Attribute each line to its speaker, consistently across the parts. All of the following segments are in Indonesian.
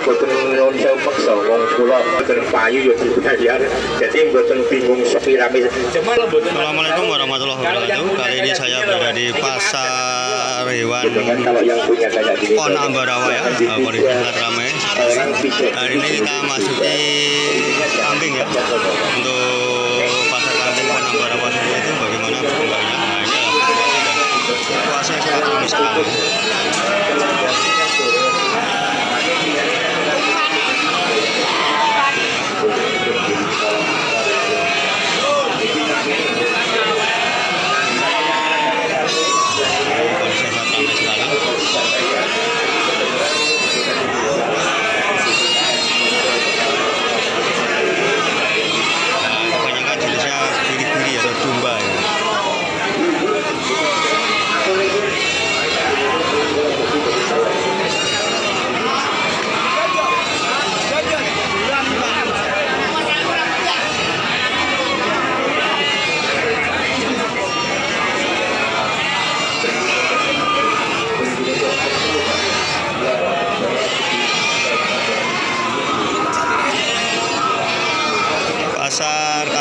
Speaker 1: mboten nyuwun sewu wong kula mboten payu ya dibayar. Jadi mboten bingung mboten
Speaker 2: Assalamualaikum warahmatullahi wabarakatuh. Kali ini saya berada di pasar hewan. Pon Ambarawa ya, kondisi sangat ramai. Hari ini kita masuki kambing ya untuk pasar kambing Pon Ambarawa itu bagaimana perkembangannya. Nah ini adalah situasi yang sangat ramai sekali.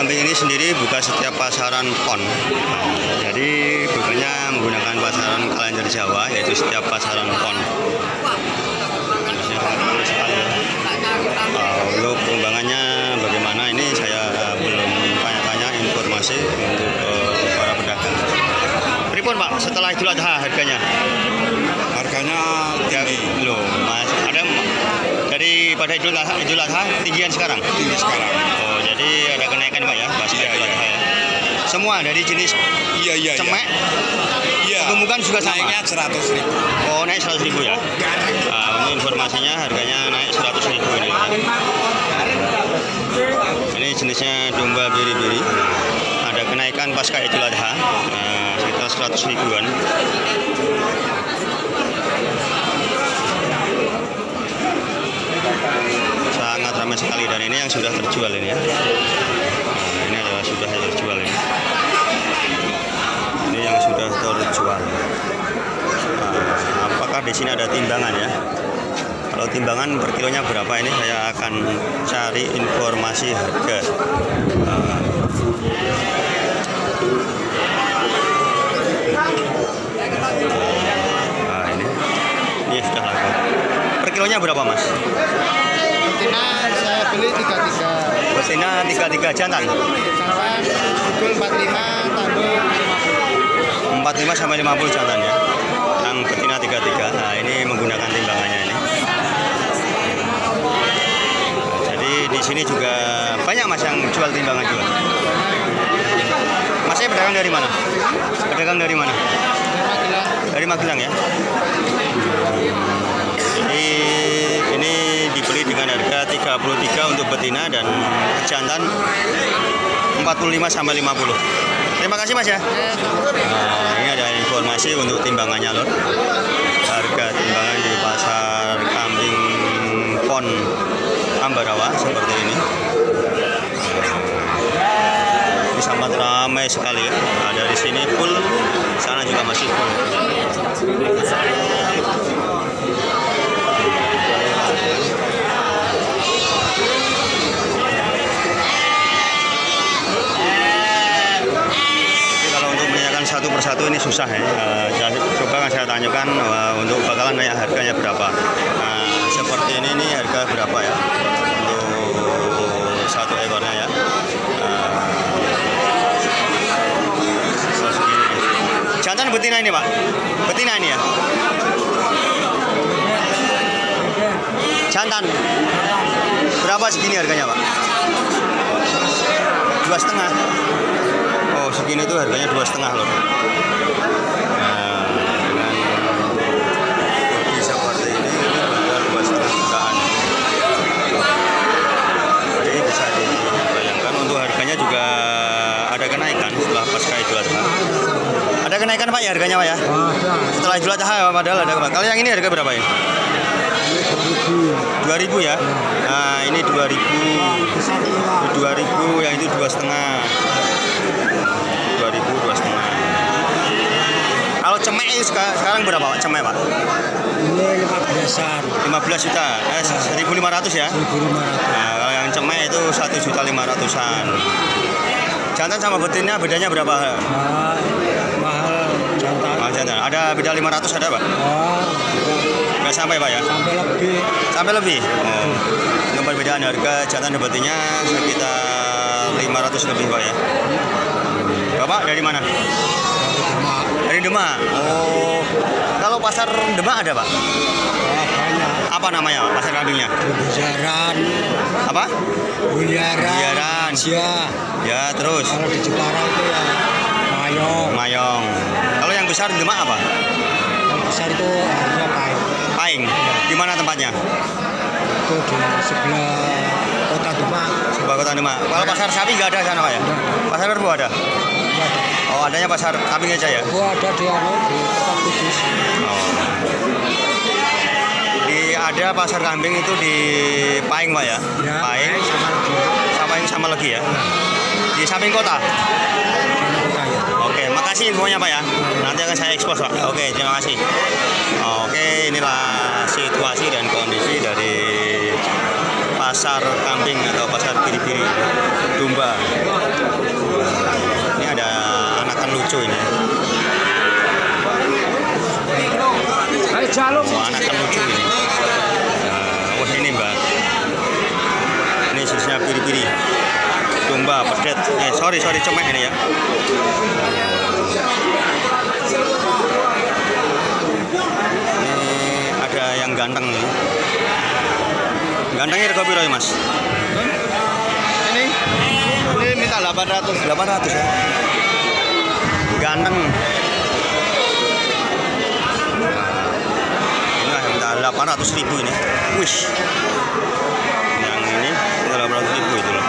Speaker 2: Kambing ini sendiri buka setiap pasaran pon. Jadi bukannya menggunakan pasaran kalender Jawa, yaitu setiap pasaran pon. Uh, untuk pengembangannya bagaimana ini saya belum tanya-tanya informasi untuk uh, para pedagang. Pripun Pak, setelah Idul Adha harganya?
Speaker 3: Harganya
Speaker 2: Ya, loh, Mas, ada dari pada Idul Adha, Idul Adha tinggian sekarang?
Speaker 3: tinggi sekarang.
Speaker 2: Oh, jadi ada kenaikan Pak ya, pas
Speaker 3: Iya,
Speaker 2: Idul
Speaker 3: iya.
Speaker 2: Adha ya. Semua dari jenis
Speaker 3: Iya iya.
Speaker 2: cemek,
Speaker 3: Iya.
Speaker 2: Gemukan juga sama?
Speaker 3: Naiknya seratus ribu.
Speaker 2: oh naik 100 ribu ya. Nah, untuk informasinya harganya naik 100 ribu ini. Ini jenisnya domba biri-biri. Ada kenaikan pasca Idul Adha, nah, sekitar 100 ribuan. Sangat ramai sekali dan ini yang sudah terjual ini ya. Nah, ini adalah sudah terjual ini. Ini yang sudah terjual. Nah, apakah di sini ada timbangan ya? Kalau timbangan per kilonya berapa ini saya akan cari informasi harga. Nah, Nah, ini ini sudah laku. Per kilonya berapa mas?
Speaker 4: Betina saya beli 33
Speaker 2: Betina 33 jantan.
Speaker 4: Sawan Bukul 45 Tambung
Speaker 2: 45 sampai 50 jantan ya. Yang betina 33. Nah, ini menggunakan timbangannya ini. Nah, jadi di sini juga banyak Mas yang jual timbangan juga. Masnya pedagang dari mana? Pedagang dari mana?
Speaker 4: Magelang
Speaker 2: Dari Magelang ya. Jadi ini dibeli dengan harga 33 untuk betina dan jantan 45 sampai 50. Terima kasih Mas ya. Nah, ini ada informasi untuk timbangannya lor. Harga timbangan di pasar kambing pon Ambarawa seperti ini. Ini sangat ramai sekali ya. Nah, dari sini full, sana juga masih full. Persatu ini susah ya. Saya coba akan saya tanyakan eh, untuk bakalan nanya harganya berapa. Nah, seperti ini nih harga berapa ya untuk satu ekornya ya. Segini. Jantan betina ini pak? Betina ini ya? Jantan. Berapa segini harganya pak? Dua setengah. Oh segini tuh harganya dua setengah loh. Nah, itu kenaikan pak ya harganya pak ya? Setelah Idul Adha padahal ada pak. Kalau yang ini harga berapa ya? 2000 ya? Nah ini 2000 2000 yang itu dua setengah cemek sekarang berapa Pak? Cemek Pak?
Speaker 5: Ini 15-an,
Speaker 2: 15 juta. Eh, 1.500 ya?
Speaker 5: 1.500.
Speaker 2: Nah, kalau yang cemek itu 1 juta 500-an. Jantan sama betinnya bedanya berapa?
Speaker 5: Nah, mahal jantan.
Speaker 2: Mas jantan. Ada beda 500 ada Pak?
Speaker 5: Wah,
Speaker 2: Nggak sampai Pak ya?
Speaker 5: sampai lebih.
Speaker 2: Sampai lebih? Oh. Perbedaan harga jantan dan betinnya sekitar 500 lebih Pak ya? Bapak dari mana?
Speaker 5: Demak.
Speaker 2: Dari Demak. Oh. Kalau pasar Demak ada Pak?
Speaker 5: Wah, banyak.
Speaker 2: Apa namanya Pak, pasar kambingnya?
Speaker 5: Bujaran,
Speaker 2: Apa?
Speaker 5: Buyaran,
Speaker 2: Buyaran.
Speaker 5: Ya,
Speaker 2: Ya terus.
Speaker 5: kalau di Jepara itu ya Mayong.
Speaker 2: Mayong. Kalau yang besar Demak apa?
Speaker 5: Yang besar itu harga pahit.
Speaker 2: Paing. Di mana tempatnya?
Speaker 5: Itu di sebelah kota Demak.
Speaker 2: Sebuah kota Demak. Kalau pasar sapi nggak ada sana Pak ya? Pasar Rebo ada? Oh adanya pasar kambing aja ya?
Speaker 5: Itu ada di anu di kudus.
Speaker 2: Oh. Di ada pasar kambing itu di Paing Pak ya?
Speaker 5: Ya,
Speaker 2: Paing
Speaker 5: sama lagi.
Speaker 2: sama Paing sama lagi ya? Di samping kota?
Speaker 5: Kota ya.
Speaker 2: Oke, makasih infonya Pak ya. Nanti akan saya ekspos Pak. Oke, terima kasih. Oke, inilah situasi dan kondisi dari pasar kambing atau pasar biri-biri domba. Ini ada anakan lucu ini. Oh, anakan lucu ini. Nah, wah ini Mbak. Ini jenisnya biri-biri. Domba, pedet. Eh, sorry, sorry, cemek ini ya. Ini ada yang ganteng nih. Gantengnya harga piro ya, Mas?
Speaker 4: Ini ini minta 800.
Speaker 2: 800 ya. Ganteng. Ini lah yang minta 800 ribu ini. Wih. Yang ini minta 800 ribu itu loh.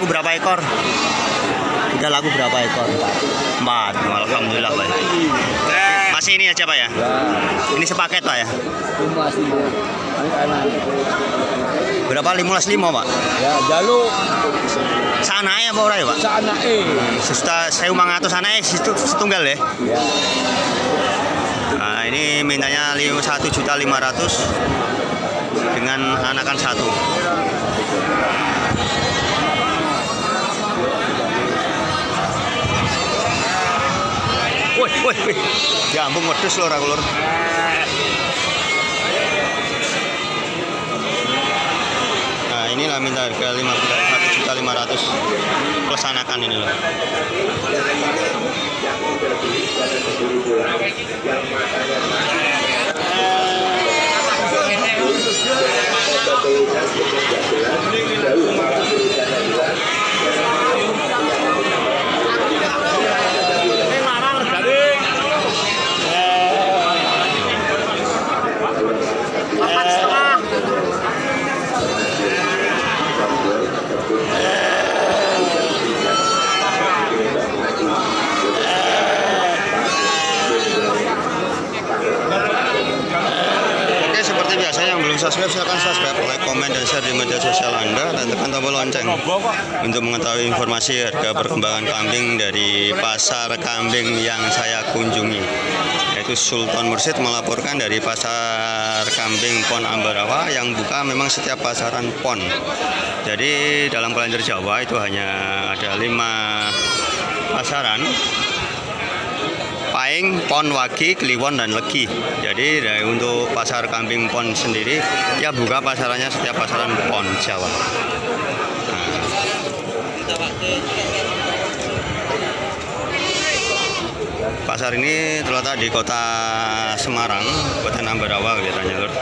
Speaker 2: Laku berapa ekor? Udah laku berapa ekor? Empat. Alhamdulillah, Pak. Masih ini aja, Pak ya? Ini sepaket, Pak ya? Berapa? 15 Pak?
Speaker 5: Ya, jaluk
Speaker 2: Sana ya, Pak, ya, Pak?
Speaker 5: sana eh.
Speaker 2: Sejuta saya umang atau sana situ setunggal ya?
Speaker 5: Ya,
Speaker 2: Nah, ini mintanya satu juta lima ratus dengan anakan satu. Woi, woi. Ya ampun wedhus lho aku lur. Nah, inilah minta harga 15 1 juta 500 plus anakan ini loh seperti biasa yang belum subscribe silahkan subscribe, like, komen, dan share di media sosial Anda dan tekan tombol lonceng untuk mengetahui informasi harga perkembangan kambing dari pasar kambing yang saya kunjungi. Yaitu Sultan Mursid melaporkan dari pasar kambing Pon Ambarawa yang buka memang setiap pasaran pon. Jadi dalam kalender Jawa itu hanya ada lima pasaran Paing, Pon, Wagi, Kliwon, dan Legi. Jadi dari untuk pasar kambing Pon sendiri, ya buka pasarannya setiap pasaran Pon Jawa. Nah. Pasar ini terletak di kota Semarang, Kabupaten Ambarawa kelihatannya lur.